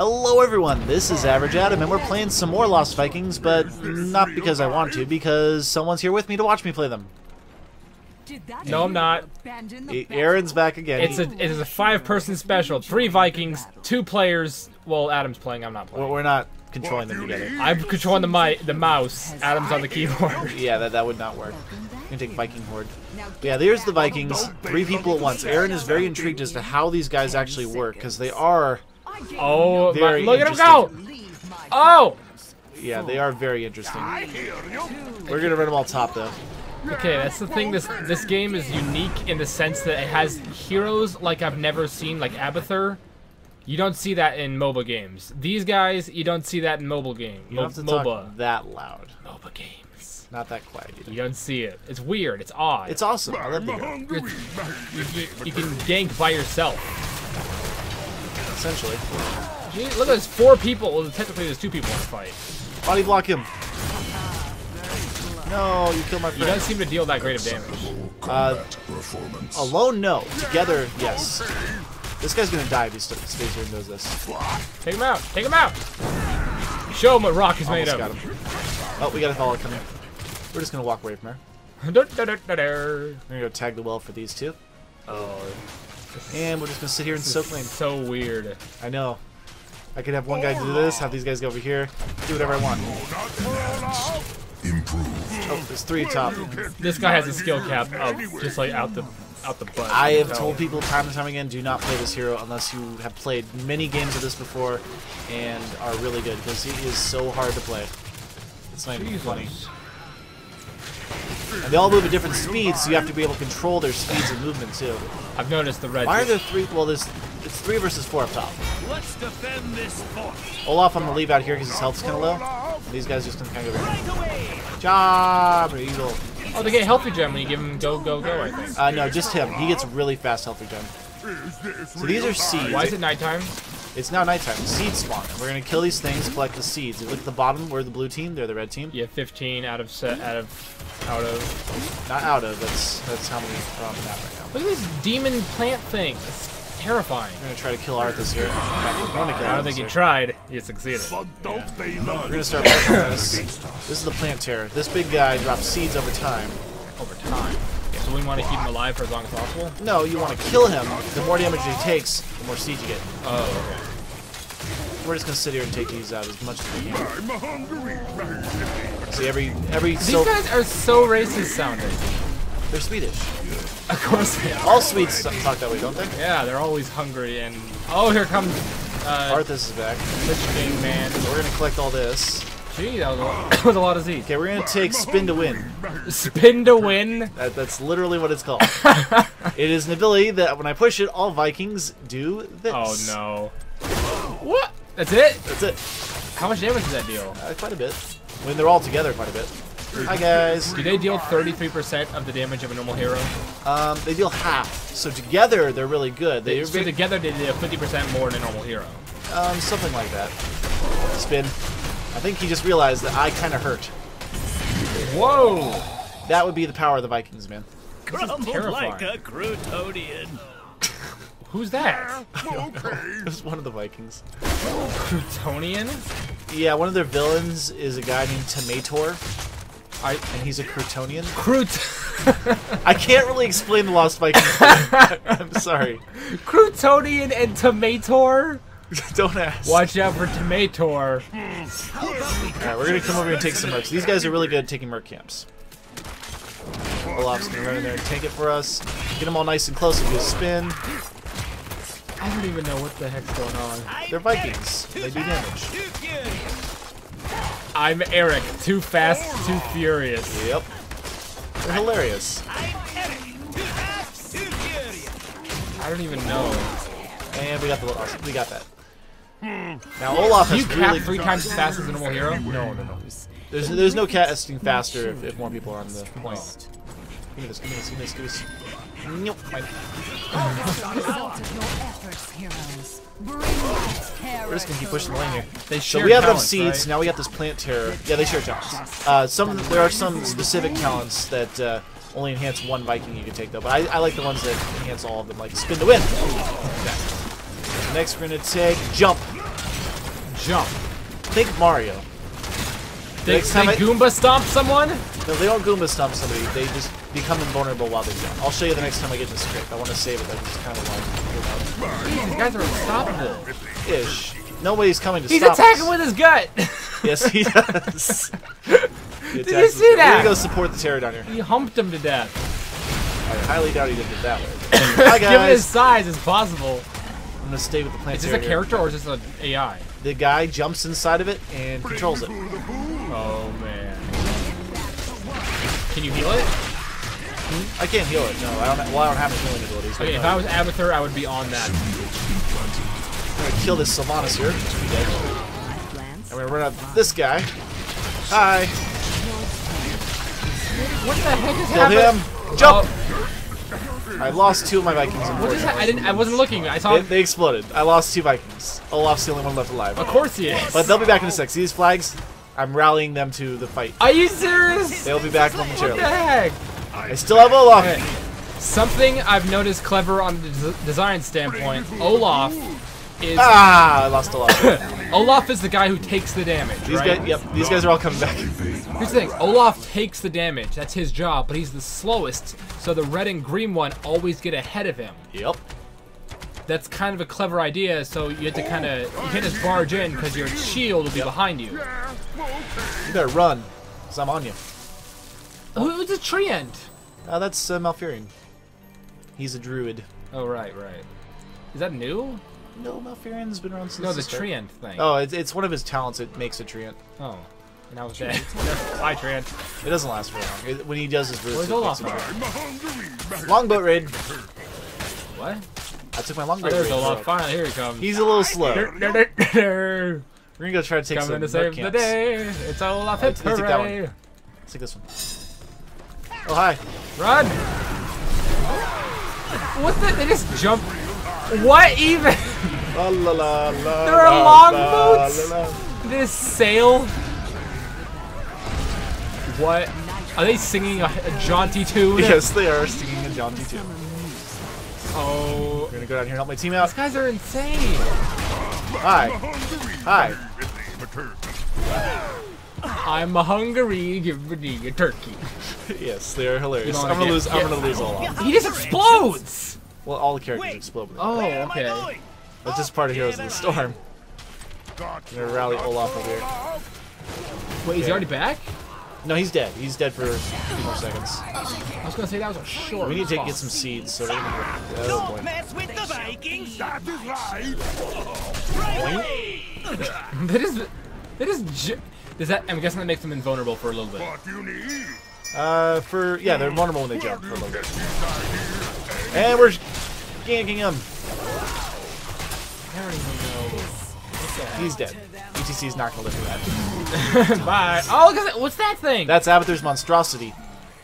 Hello everyone, this is Average Adam, and we're playing some more Lost Vikings, but not because I want to, because someone's here with me to watch me play them. No, I'm not. Aron's back again. It's a it is a five person special. Three Vikings, two players. Well, Adam's playing. I'm not playing. we're not controlling them together. I'm controlling the mi- the mouse. Adam's on the keyboard. Yeah, that, that would not work. I'm take Viking Horde. Yeah, there's the Vikings. Three people at once. Aron is very intrigued as to how these guys actually work, because they are, Oh, my, look at him go! Oh. yeah, they are very interesting. We're gonna run them all top though. Okay, that's the thing. This this game is unique in the sense that it has heroes like I've never seen, like Abathur. You don't see that in MOBA games. These guys, you don't see that in mobile game. You don't have to MOBA. talk that loud. MOBA games. Not that quiet either. You don't see it. It's weird. It's odd. It's awesome. I love the you, you, you can gank by yourself. Essentially. Gee, look, there's four people. Well, technically, there's two people in the fight. Body block him. No, you killed my He friend. doesn't seem to deal that great of damage. Uh, alone, no. Together, yes. This guy's gonna die if he stays here and does this. Take him out. Take him out. Show him what rock is made Almost got of. him. Oh, we got a follow coming. We're just gonna walk away from her. We're gonna go tag the well for these two. Oh, And we're just gonna sit here and soak lane. so weird. I know. I could have one guy do this, have these guys go over here, do whatever I want. Oh, there's three top. This guy has a skill cap of just like out the out the butt. I have told people time and time again, do not play this hero unless you have played many games of this before and are really good, because he is so hard to play. It's not even Jesus. funny. And they all move at different speeds, so you have to be able to control their speeds and movement too. I've noticed the red. Why are there three? Well, there's it's three versus four up top. Let's defend this fort. Olaf, I'm gonna leave out here because his health's kind of low. And these guys just gonna kind of go. Right away. Job, Eagle. Oh, they get healthy gem when you give him go go go. I think. Uh, no, just him. He gets really fast healthy gem. So these are seeds. Why is it nighttime? It's now nighttime. Seeds spawn. We're gonna kill these things, collect the seeds. You look at the bottom, we're the blue team, they're the red team. Yeah, 15 out of set out of out of. Not out of, that's that's how many are on the map right now. Look at this demon plant thing. It's terrifying. We're gonna try to kill Arthas here. We're gonna kill I don't Arthas think you tried. You succeeded. Don't they We're gonna start working on this. This is the plant terror. This big guy drops seeds over time. Over time. So we want to keep him alive for as long as possible. No, you want to kill him. The more damage he takes, the more seeds you get. Oh, okay. We're just gonna sit here and take these out as much as we can. I'm hungry. See, every every These so guys are so racist sounding. they're Swedish. Of course they are. All Swedes talk that way, don't they? Yeah, they're always hungry and oh, here comes uh, Arthas is back. Lich King man. So we're gonna collect all this. Gee, that was a lot, that was a lot of Z. Okay, we're gonna take spin to win. Spin to win. That, that's literally what it's called. it is an ability that when I push it, all Vikings do this. Oh no. What? That's it? That's it. How much damage does that deal? Uh, quite a bit. When they're all together, quite a bit. Hi guys. Do they deal 33% of the damage of a normal hero? Um, they deal half. So together, they're really good. They, So together they deal 50% more than a normal hero. um, something like that. Spin. I think he just realized that I kind of hurt. Whoa! That would be the power of the Vikings, man. Crumbled terrifying. like a Croutonian. Who's that? It was one of the Vikings. Plutonian? Yeah, one of their villains is a guy named Tomator. I and he's a Croutonian. Crut I can't really explain the Lost Vikings. I'm sorry. Croutonian and Tomator? Don't ask. Watch out for Tomator. Alright, we're gonna come over here and take some mercs. These guys are really good at taking merc camps. Olaf's gonna run in there and tank it for us. Get them all nice and close and do a spin. I don't even know what the heck's going on. They're Vikings. They do damage. I'm Eric, too fast, too furious. Yep. They're hilarious. I'm Eric. Too fast, too furious. I don't even know. And we got the little awesome. We got that. Now Olaf Do has you cap really three times as fast as a normal hero? No, no, no. There's there's no casting faster if, if more people are on the point. Give me this. Give me this. Give me this. Give me this. Nope. Fine. result of your efforts, heroes. Bring that terror We're just gonna keep pushing the lane here. They So share we have enough talents, seeds. right? Now we got this plant terror. Yeah, they share talents. Uh, some there are some specific talents that uh, only enhance one Viking you can take though. But I, I like the ones that enhance all of them, like spin to win. Okay. Next we're gonna take jump. jump. Think Mario. They, Next time they I- Goomba stomp someone? No, they don't Goomba stomp somebody. They just become invulnerable while they jump. I'll show you the next time I get to script. I want to save it. I just kind of Jeez, these guys are unstoppable. to Ish. Nobody's coming to He's stop He's attacking us. with his gut. Yes, he does. He you see that? We're gonna go support the terror down here. he humped him to death. I highly doubt he did it that way. Hi Given his size, it's possible. I'm gonna stay with the plant. Is this a character or is this an AI? The guy jumps inside of it and controls it. Oh man. Can you heal it? Hmm? I can't heal it. No, I don't. Well, I don't have any healing abilities. but Okay, if no. I was Abathur, I would be on that. I'm gonna kill this Sylvanas here. Dead. I'm gonna run up this guy. Hi. What the heck is Kill happening? him. Jump. Oh. I lost two of my Vikings. What that? I didn't. I wasn't looking. I saw. They, they exploded. I lost two Vikings. Olaf's the only one left alive. Of course he is. But they'll be back in a sec. See these flags? I'm rallying them to the fight. Are you serious? They'll be back What momentarily. the heck? I still have Olaf. Okay. Something I've noticed clever on the des- design standpoint. Olaf is Ah, I lost Olaf. Olaf is the guy who takes the damage. These right? guys, yep, these guys are all coming back. Here's the thing. Olaf takes the damage. That's his job, but he's the slowest. So the red and green one always get ahead of him. Yep. That's kind of a clever idea. So you have to kind of you can't just barge in because your shield will be behind you. You better run, cause I'm on you. Who's the treant? Uh, that's uh, Malfurion. He's a druid. Oh right, right. Is that new? No, Malfurion's been around since No, the treant thing. Oh, it's, it's one of his talents. It makes a treant. Oh. And I was dead. Hi, treant. It doesn't last very long. It, when he does his Where's it Olaf makes a now? treant. Longboat raid. What? I took my Oh, longboat there's raid. Olaf. Finally, here he comes. He's a little slow. We're gonna go try to take some to save nut the camps. day. It's Olaf. Uh, Hip you take that hooray. Let's take this one. Oh hi. Run! What the? They just jump. What even? La, la, la, la, There are long boots? This sail? What? Are they singing a, a jaunty tune? Yes, they are singing a jaunty tune. Oh. We're gonna go down here and help my team out. These guys are insane. Hi. Hi. I'm a Hungary. Give me a turkey. yes, they are hilarious. I'm gonna lose. I'm gonna lose Olaf. He just explodes. Well, all the characters explode. Oh, Where am I okay. going? That's just part of Heroes of the Storm. I'm gonna rally Olaf over here. Wait, is he already back? No, he's dead. He's dead for a few more seconds. I was gonna say that was a short. We need to get some seeds, so we're gonna go. Oh Don't boy. mess with the Vikings. That is right. That is. That is. Does that? I'm guessing that makes them invulnerable for a little bit. What you need? Uh, for yeah, they're vulnerable when they jump for a little bit. And we're ganking him. I don't even know. He's dead. ETC's not gonna live for that. Bye. Oh, look at that. What's that thing? That's Abathur's monstrosity.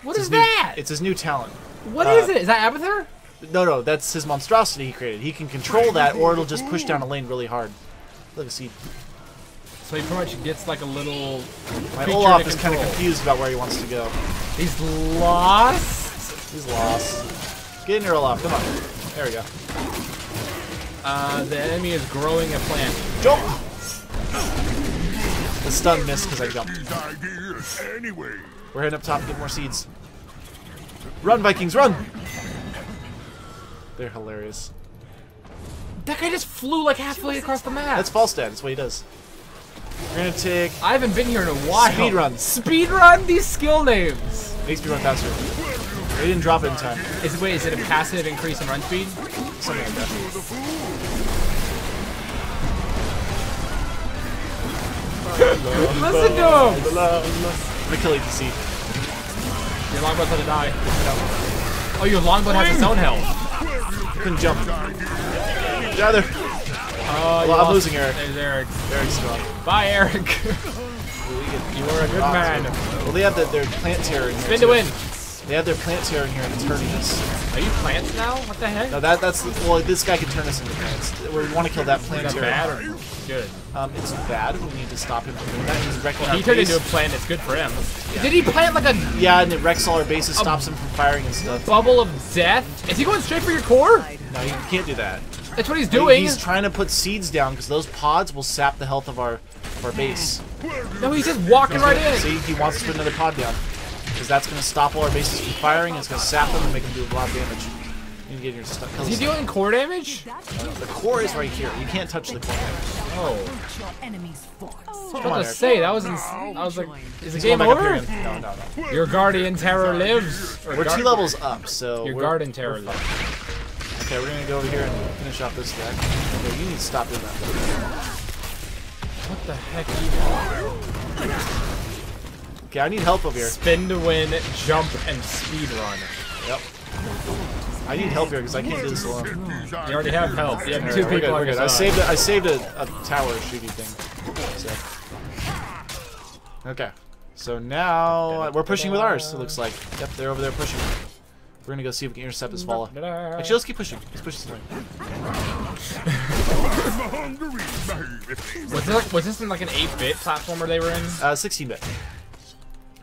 what It's is his new- that? It's his new talent. What uh, is it? Is that Abathur? No, no, that's his monstrosity he created. He can control that, or it'll just push down a lane really hard. Look, see, So he pretty much gets like a little. my Olaf is kind of confused about where he wants to go. He's lost. He's lost. Get in here, Olaf. Come on. There we go. Uh, the enemy is growing a plant. Jump. The stun missed because I jumped. Anyway. We're heading up top to get more seeds. Run, Vikings, run! They're hilarious. That guy just flew like halfway across the map. That's Falstad. That's what he does. We're gonna take I haven't been here in a while. speed runs. Speed run these skill names. Makes me run faster. They didn't drop it in time. Is wait? Is it a passive increase in run speed? Something like that. Listen to him. I'm gonna kill ETC. Your longboat has to die. Oh, your longboat has its own health. Couldn't jump. Get out there. Oh, you Well, I'm losing Eric. There's Eric. Very strong. Bye, Eric. You are a good man. Well, they have the, their plant terror here. Spin to win. They have their plant terror in here and it's hurting us. Are you plants now? What the heck? No, that that's well. This guy can turn us into plants. We want to kill that plant Is that bad or good? Um, it's bad. We need to stop him from doing that. He's wrecking our He turned base. into a plant. It's good for him. Yeah. Did he plant like a Yeah, and it wrecks all our bases, stops him from firing and stuff. bubble of death? Is he going straight for your core? No, you can't do that. That's what he's doing. He's trying to put seeds down because those pods will sap the health of our of our base. no, he's just walking right in. See, he wants to put another pod down because that's going to stop all our bases from firing. It's going to sap them and make them do a lot of damage. You need get your stuff. Is he doing core damage? The core is right here. You can't touch the core. Oh. Your. I was about to say that was. Ins- I was like, is the game going back up over? here. No, no, no. Your guardian terror lives. We're two levels up, so Your guardian terror lives. Okay, we're gonna go over here and finish off this guy. Okay, you need to stop doing that. What the heck? Are you doing? Okay, I need help over here. Spin to win, jump, and speed run. Yep. I need help here because I can't do this alone. You already have help. You have two Alright, we're people good, on we're good. I saved a, I saved a, a tower shooty thing. So. Okay. So now we're pushing with ours. It looks like. Yep, they're over there pushing. We're gonna go see if we can intercept this follow. Actually, let's keep pushing. Let's push this way. I'm hungry, baby. Was this, like, was this in like an 8-bit platformer they were in? Uh, 16-bit.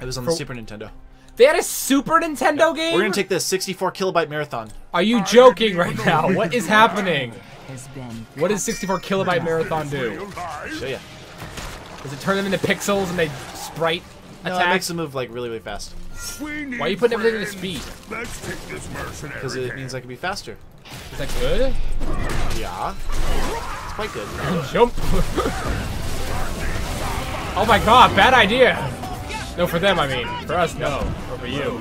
It was on the For- Super Nintendo. They had a Super Nintendo game? We're gonna take this 64 kilobyte marathon. Are you joking right now? What is happening? What does 64 kilobyte marathon do? Show ya. Does it turn them into pixels and they sprite attack? No, it makes them move like really, really fast Why are you putting everything into speed? Let's this mercenary. because it means I can be faster. Is that good? Yeah, it's quite good. Jump. oh my god, bad idea. No, for them, I mean. For us, no. Or for you.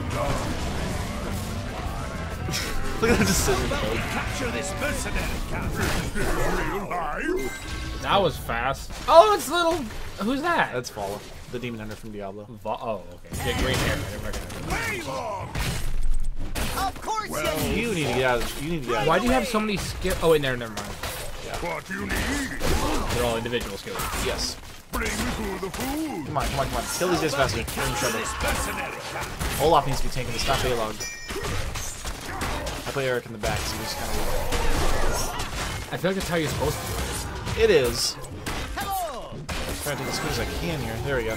Look at them just sitting. Capture this mercenary camp. real life. That was fast. Oh, it's little. Who's that? That's Valla, the demon hunter from Diablo. Va- oh, okay. Yeah, green hair. I didn't recognize him. Of course you You need to get out. Of, you need to get out. Why do you have so many skill? Oh, in there, never mind. What you need? They're all individual skills. Yes. Bring the food. Come on, come on, come on. Kill these guys faster. We're in trouble. Olaf needs to be tanking this, not Baleog. I put Eric in the back, so he's kind of I feel like that's how you're supposed to do it. It is. Hello. trying to take as quick as I can here. There we go.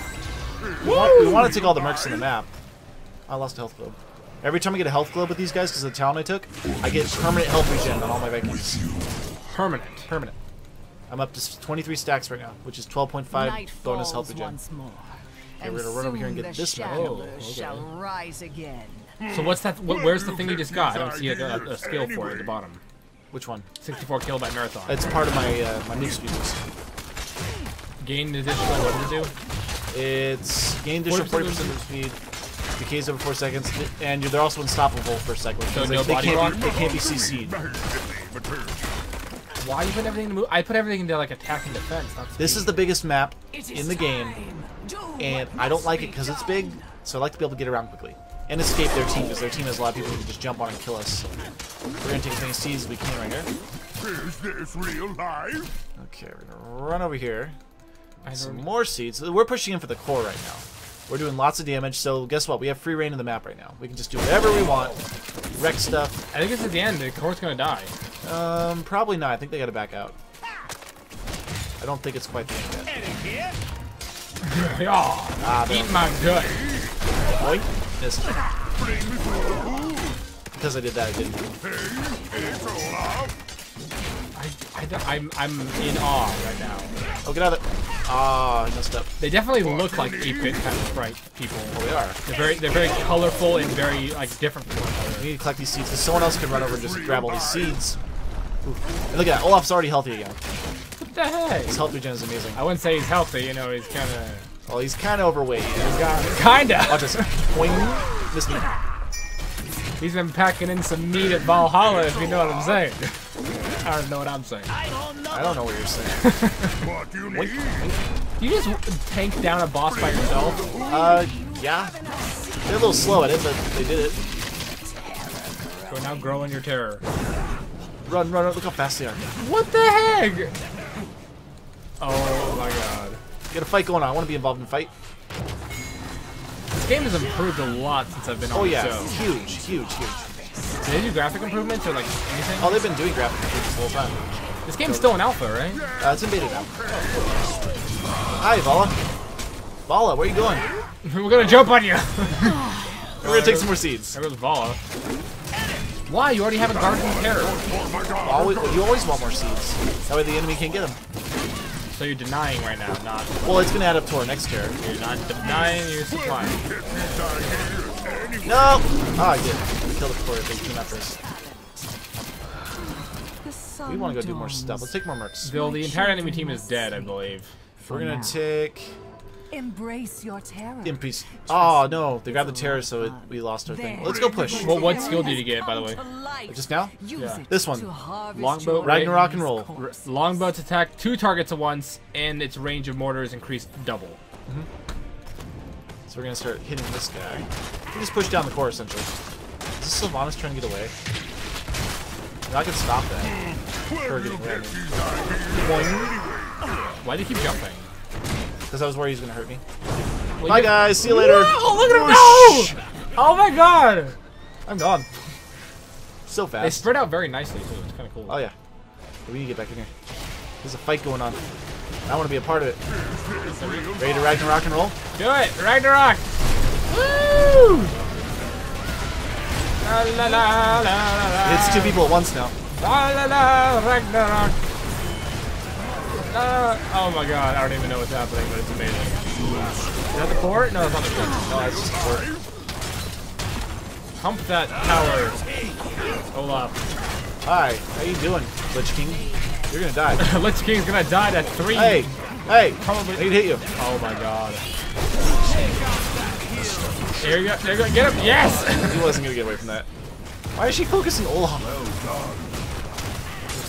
We want, we want to take all the mercs in the map. I lost a health globe. Every time I get a health globe with these guys, because of the talent I took, I get permanent health regen on all my Vikings. Permanent. Permanent. I'm up to 23 stacks right now, which is 12.5 bonus health falls regen. once more. Okay, we're gonna run over here and get this map. Oh, okay. shall rise again. So what's that? What, where's the thing you just got? I don't see a, a, a skill for it at the bottom. Which one? 64 kilobyte marathon. It's part of my uh, my new speeds. Gain additional. What does it do? It's gain additional 40% 40% of speed, decays over 4 seconds, and they're also unstoppable for a second. So because no they, they body can't rock? be, they can't be CC'd. Why you put everything to move? I put everything into like attack and defense. This is the biggest map in the game, and I don't like it because it's big, so I like to be able to get around quickly. And escape their team, because their team has a lot of people who can just jump on and kill us. We're gonna take as many seeds as we can right here. Is this real life? Okay, we're gonna run over here. I Some more seeds. We're pushing in for the core right now. We're doing lots of damage, so guess what? We have free reign of the map right now. We can just do whatever we want, wreck stuff. I think it's at the end. The core's gonna die. Um, probably not. I think they gotta back out. I don't think it's quite the end yet. Eric here. yeah. Ah, Eat my gut. Boink. Missed. Bring me to the food. Because I did that, I didn't. Hey, it's Olaf. I, I, don't- I'm, I'm in awe right now. Oh, get out of it. Ah, I messed up. They definitely look like 8-bit kind of sprite people. Oh, they are. They're very, they're very colorful and very like different from one another. We need to collect these seeds, because someone else can run over and just grab all these seeds. Ooh. And look at that. Olaf's already healthy again. What the heck? His health regen is amazing. I wouldn't say he's healthy. You know, he's kind of, Well, he's kind of overweight. kinda. Watch this. Boing. Missed me. He's been packing in some meat at Valhalla, if you know what I'm saying. I don't know what I'm saying. I don't know. I don't know what you're saying. What you Boink. need? Boink. You just tank down a boss by yourself? Uh, yeah. They're a little slow at it, but they did it. So now grow in your terror. Run, run, run. Look how fast they are. What the heck? Oh my god. Get a fight going on. I want to be involved in a fight. This game has improved a lot since I've been on Oh, the yeah. show. Huge, huge, huge. Did they do graphic improvements or like anything? Oh, they've been doing graphic improvements the whole time. This game's still in alpha, right? Uh, it's in beta now. Hi, Valla. Valla, where are you going? We're gonna jump on you. We're gonna take some more seeds. There goes Valla. Why? You already have a Guardian Terror. Always, you always want more seeds. That way the enemy can't get them. So you're denying right now, not Well, it's gonna add up to our next terror. you're not denying your supply. No! Oh, I did. We killed it before they came after us. We want to go do more stuff. Let's take more mercs. Still, the entire enemy team is dead, I believe. We're gonna take Embrace your terror. Impies. Oh ah, no, they grabbed the terror, so it, we lost our thing. Let's go push. Well, what skill did you get, by the way? Just now? Use Yeah. This one. to harvest Longboat, Ragnarok and roll. corpse. Longboat attack two targets at once, and its range of mortar is increased double. Mm-hmm. So we're gonna start hitting this guy. We just push down the core essentially. Is this Sylvanas trying to get away? No, I can stop that. Her getting away. Why do you keep jumping? Because I was worried he was gonna hurt me. Well, Bye guys, see you later. Oh, look at him Whoosh. go! Oh my god! I'm gone. So They fast. spread out very nicely too. It's kind of cool. Oh yeah. We need to get back in here. There's a fight going on. I want to be a part of it. Ready to Ragnarok and roll? Do it, Ragnarok! Woo! La la la la la la. It's two people at once now. La la la, Ragnarok. La- oh my god, I don't even know what's happening, but it's amazing. Is that the core? No, it's not the core. No, it's just a word. Hump that tower. Olaf. Hi, how you doing, Lich King? You're gonna die. Lich King's gonna die at three. hey, hey, Probably- to hit you. Oh my god. There you go, there you go, get him! Yes! He wasn't gonna get away from that. Why is she focusing Olaf?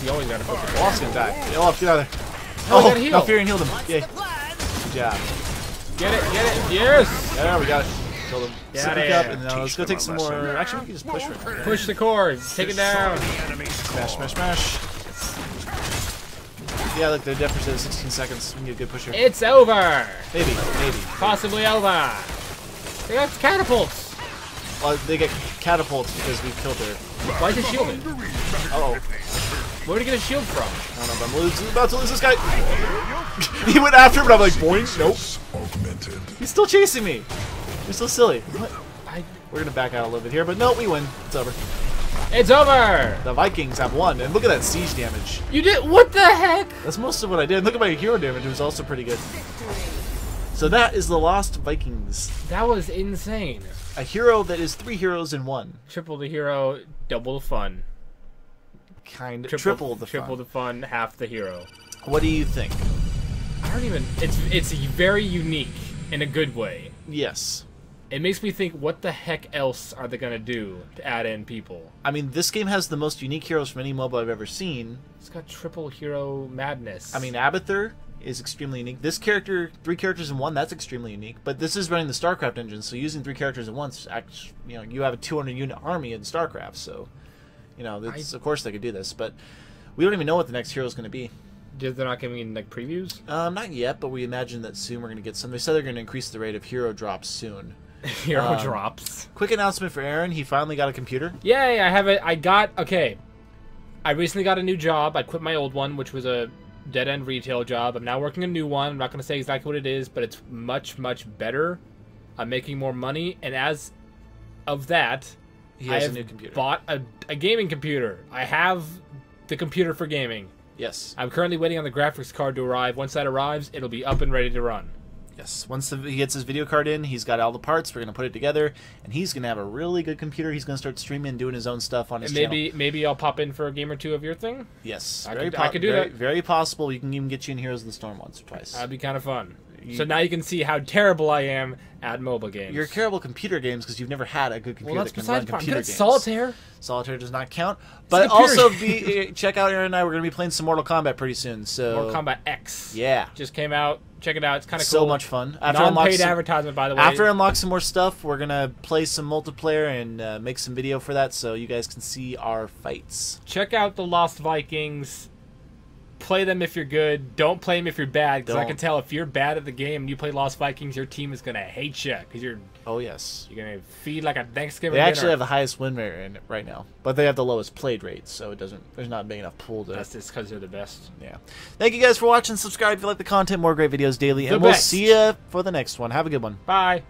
you oh always gotta focus. Olaf's gonna die. Olaf, get out of there. Oh, Oh, gotta heal. Malfurion healed him. Yay. Good job. Get it, get it, yes! There, we got it. Killed him. Get Sippy it. cup, and now let's go take some more. Actually, we can just push right now. Push the cord, take it down. Smash, smash, smash. Yeah, look, their deficit is 16 seconds. We can get a good push here. It's over! Maybe, maybe. Possibly over. They got catapults. Well, they get catapults because we killed her. Why is it shielded? Uh oh. Where did he get a shield from? I don't know, but I'm losing, about to lose this guy. he went after him, but I'm like, boing. Nope. Augmented. He's still chasing me. You're so silly. What? I, We're gonna back out a little bit here, but no, we win. It's over. it's over. The Vikings have won, and look at that siege damage. You did what the heck? That's most of what I did. Look at my hero damage; it was also pretty good. So that is the Lost Vikings, That was insane. a hero that is three heroes in one. Triple the hero, double the fun. Kind Triple, triple the triple fun. the fun, half the hero. What do you think? I don't even. It's it's very unique in a good way. Yes. It makes me think, what the heck else are they gonna do to add in people? I mean, this game has the most unique heroes from any MOBA I've ever seen. It's got triple hero madness. I mean, Abathur is extremely unique. This character, three characters in one, that's extremely unique. But this is running the StarCraft engine, so using three characters at once, act, you know, you have a 200 unit army in StarCraft, so you know, it's, of course they could do this. But we don't even know what the next hero is going to be. they're not giving in like previews. Um, not yet, but we imagine that soon we're going to get some. They said they're going to increase the rate of hero drops soon. hero Um, drops. Quick announcement for Aron: he finally got a computer. Yay! I have it. I got okay. I recently got a new job. I quit my old one, which was a dead end retail job. I'm now working a new one. I'm not going to say exactly what it is, but it's much much better. I'm making more money, and as of that, He I has a new computer. bought a, a gaming computer. I have the computer for gaming. yes, I'm currently waiting on the graphics card to arrive. Once that arrives, it'll be up and ready to run. yes. Once the, he gets his video card in, he's got all the parts. We're going to put it together, and he's going to have a really good computer. He's going to start streaming and doing his own stuff on his And channel. maybe maybe I'll pop in for a game or two of your thing. Yes, I very could- I could do very, that. Very possible. We can even get you in Heroes of the Storm once or twice. That'd be kind of fun. You- So now you can see how terrible I am at mobile games. You're terrible computer games because you've never had a good computer well, that's that can run besides the point. Computer games. solitaire. Solitaire does not count. But also, be uh, check out Aron and I. We're going to be playing some Mortal Kombat pretty soon. So Mortal Kombat X. Yeah, Just came out. Check it out. It's kind of so cool. much fun. After I unlock Non-paid some, advertisement, by the way. after unlock some more stuff, we're gonna play some multiplayer and uh, make some video for that, so you guys can see our fights. check out the Lost Vikings. Play them if you're good. Don't play them if you're bad. Because I can tell if you're bad at the game and you play Lost Vikings, your team is gonna hate you. Because you're Oh yes, you're gonna feed like a Thanksgiving. they actually dinner. have the highest win rate in it right now, but they have the lowest played rate, so it doesn't. There's not a big enough pool to. That's just because they're the best. Yeah. Thank you guys for watching. Subscribe if you like the content. More great videos daily, The and we'll see you for the next one. Have a good one. Bye.